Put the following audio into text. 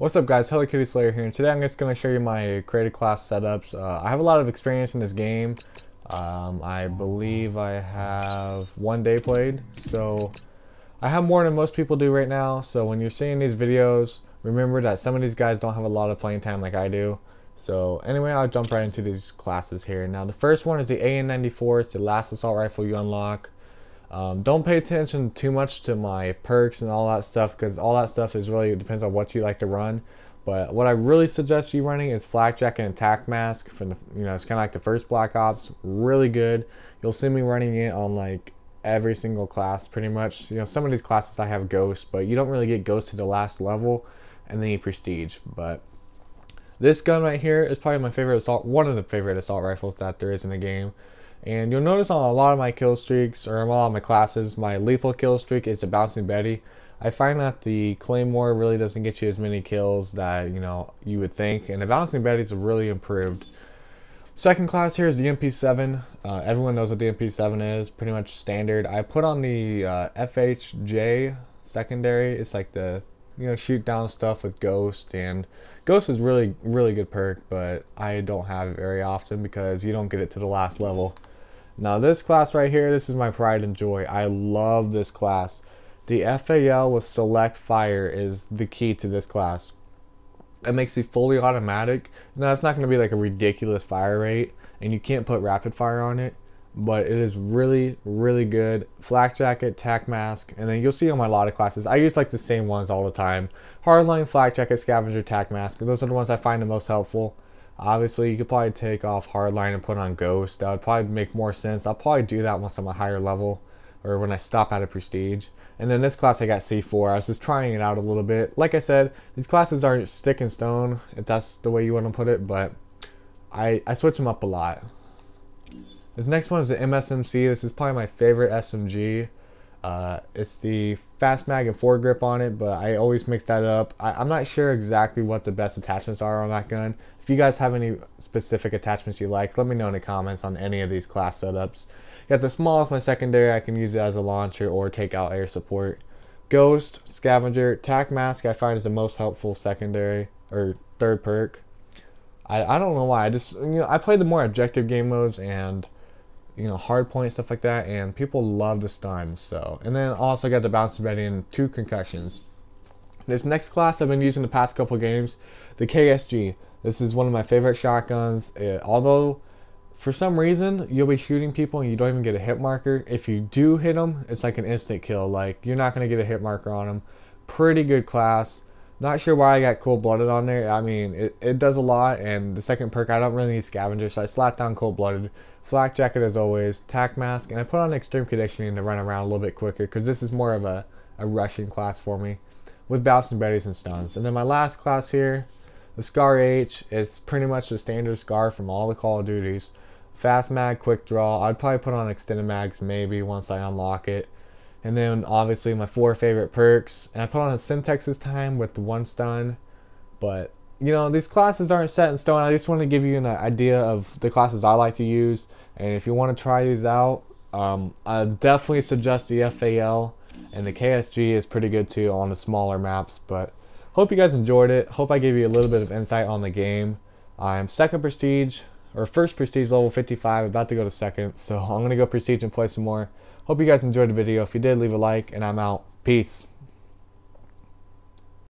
What's up guys, Hello Kitty Slayer here, and today I'm just going to show you my created class setups. Uh, I have a lot of experience in this game. Um, I believe I have one day played, so I have more than most people do right now, so when you're seeing these videos, remember that some of these guys don't have a lot of playing time like I do. So anyway, I'll jump right into these classes here. Now the first one is the AN-94, it's the last assault rifle you unlock. Um, don't pay attention too much to my perks and all that stuff because all that stuff is really depends on what you like to run. But what I really suggest you running is flak jacket and a tac mask from the you know it's kind of like the first Black Ops, really good. You'll see me running it on like every single class pretty much. You know some of these classes I have ghost, but you don't really get ghost to the last level, and then you prestige. But this gun right here is probably my favorite assault, one of the favorite assault rifles that there is in the game. And you'll notice on a lot of my kill streaks, or a lot of my classes, my lethal kill streak is the Bouncing Betty. I find that the Claymore really doesn't get you as many kills that, you know, you would think. And the Bouncing Betty is really improved. Second class here is the MP7. Uh, everyone knows what the MP7 is, pretty much standard. I put on the uh, FHJ secondary. It's like the, you know, shoot down stuff with Ghost. And Ghost is really, really good perk, but I don't have it very often because you don't get it to the last level. Now this class right here, this is my pride and joy. I love this class. The FAL with select fire is the key to this class. It makes it fully automatic. Now it's not going to be like a ridiculous fire rate and you can't put rapid fire on it. But it is really, really good. Flak jacket, tac mask, and then you'll see on my lot of classes. I use like the same ones all the time. Hardline, flak jacket, scavenger, tac mask. Those are the ones I find the most helpful. Obviously, you could probably take off Hardline and put on Ghost. That would probably make more sense. I'll probably do that once I'm a higher level or when I stop at a Prestige. And then this class I got C4. I was just trying it out a little bit. Like I said, these classes aren't stick and stone, if that's the way you want to put it, but I, I switch them up a lot. This next one is the MSMC. This is probably my favorite SMG. Uh, it's the fast mag and foregrip on it, but I always mix that up. I, am not sure exactly what the best attachments are on that gun. If you guys have any specific attachments you like, let me know in the comments on any of these class setups. Got the SMAW as my secondary. I can use it as a launcher or take out air support. Ghost, Scavenger, Tac Mask I find is the most helpful secondary or third perk. I, I don't know why. I just, you know, I play the more objective game modes and you know, hard point, stuff like that, and people love the stun, so. And then also got the bounce Betty and two concussions. This next class I've been using the past couple games, the KSG. This is one of my favorite shotguns. It, although, for some reason, you'll be shooting people and you don't even get a hit marker. If you do hit them, it's like an instant kill. Like, you're not going to get a hit marker on them. Pretty good class. Not sure why I got cold blooded on there. I mean, it, it does a lot, and the second perk, I don't really need scavenger, so I slapped down cold blooded. Flak jacket as always, tac mask, and I put on extreme conditioning to run around a little bit quicker because this is more of a, a rushing class for me with bouncing betties and stuns. And then my last class here, the Scar H, it's pretty much the standard Scar from all the Call of Duties. Fast mag, quick draw. I'd probably put on extended mags maybe once I unlock it. And then obviously my four favorite perks. And I put on a Semtex this time with the one stun. But you know, these classes aren't set in stone. I just want to give you an idea of the classes I like to use. And if you want to try these out, um, I definitely suggest the FAL. And the KSG is pretty good too on the smaller maps. But hope you guys enjoyed it. Hope I gave you a little bit of insight on the game. I'm second prestige, or first prestige level 55, about to go to second. So I'm going to go prestige and play some more. Hope you guys enjoyed the video. If you did, leave a like, and I'm out. Peace.